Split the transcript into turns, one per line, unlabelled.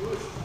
Ой!